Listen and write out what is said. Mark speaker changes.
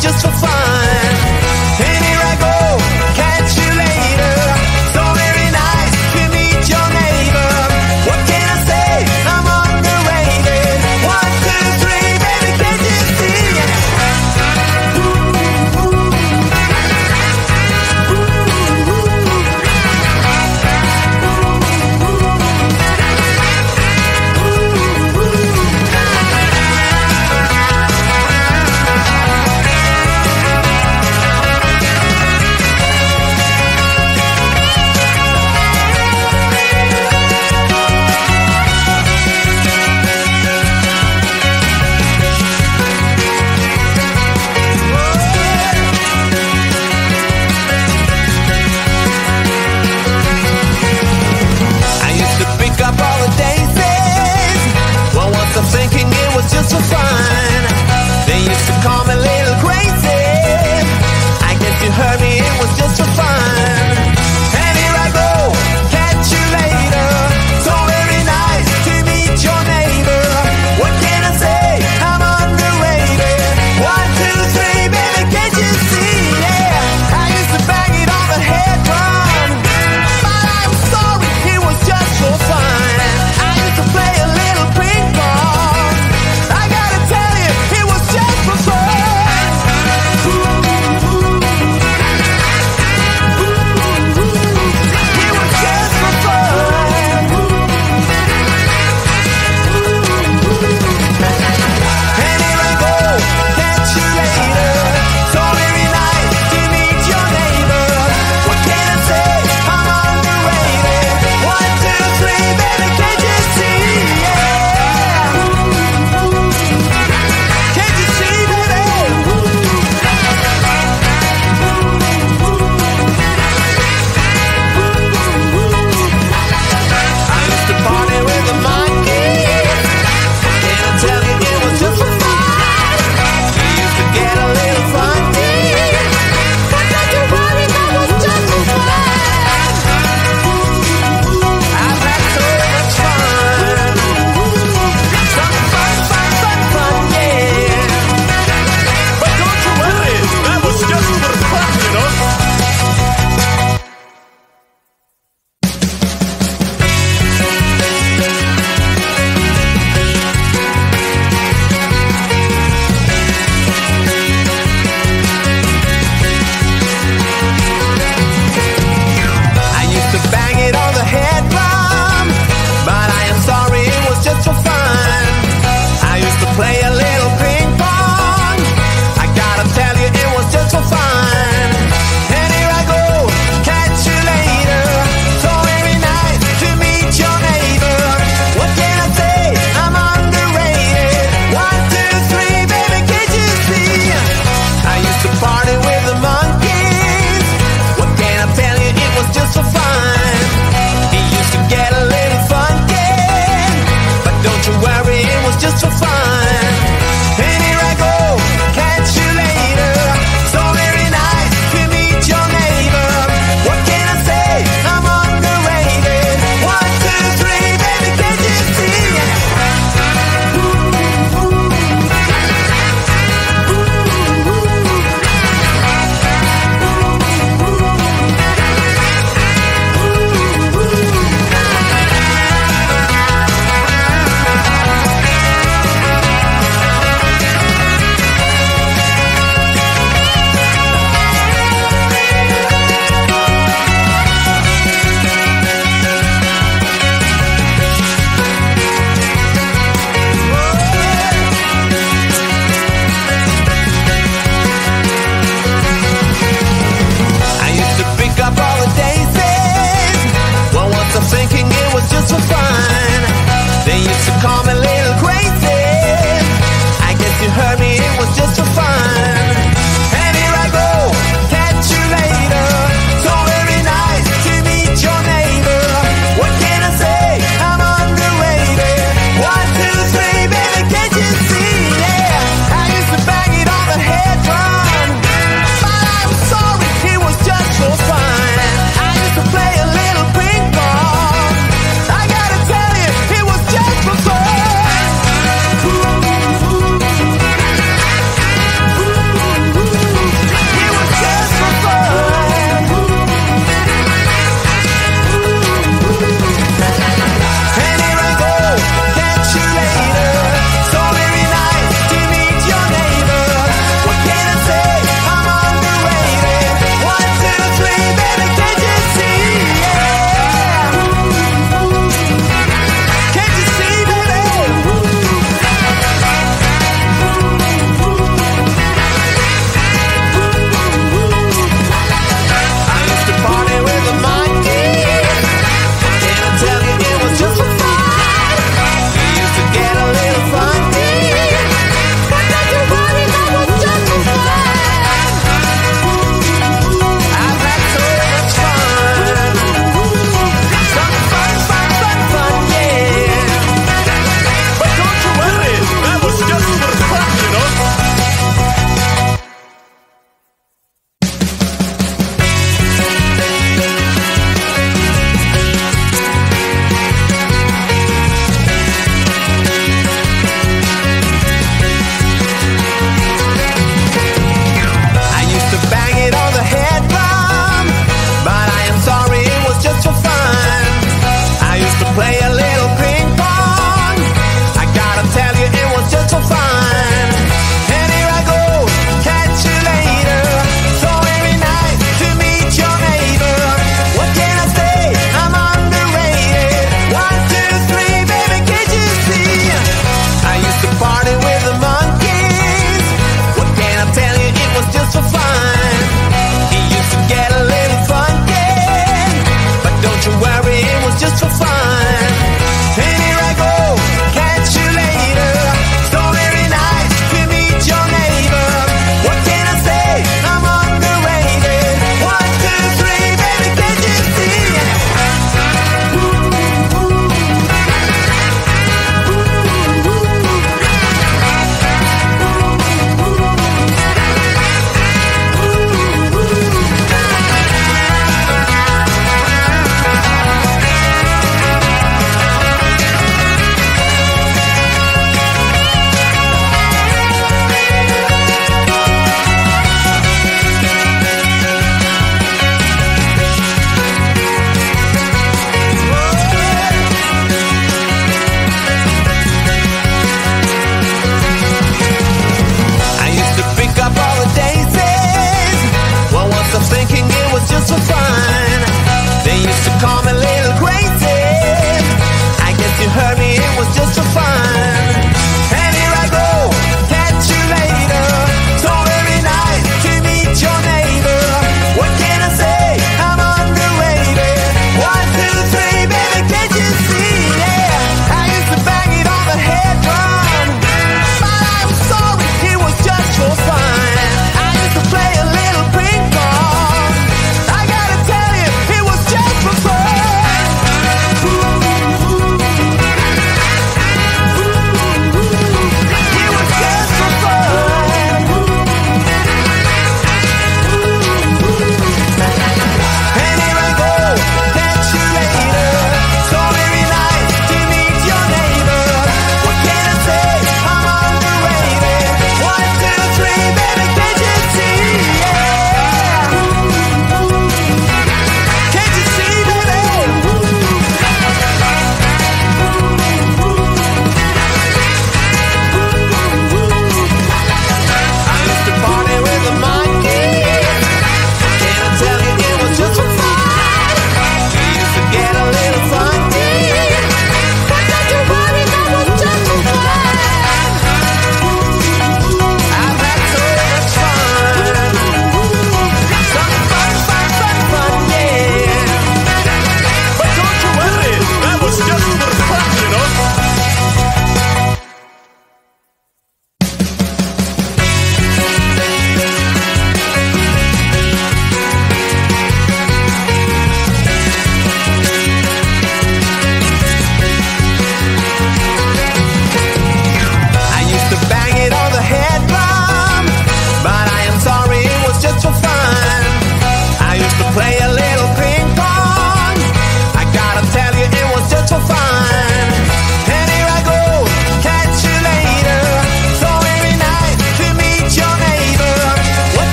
Speaker 1: just for fun.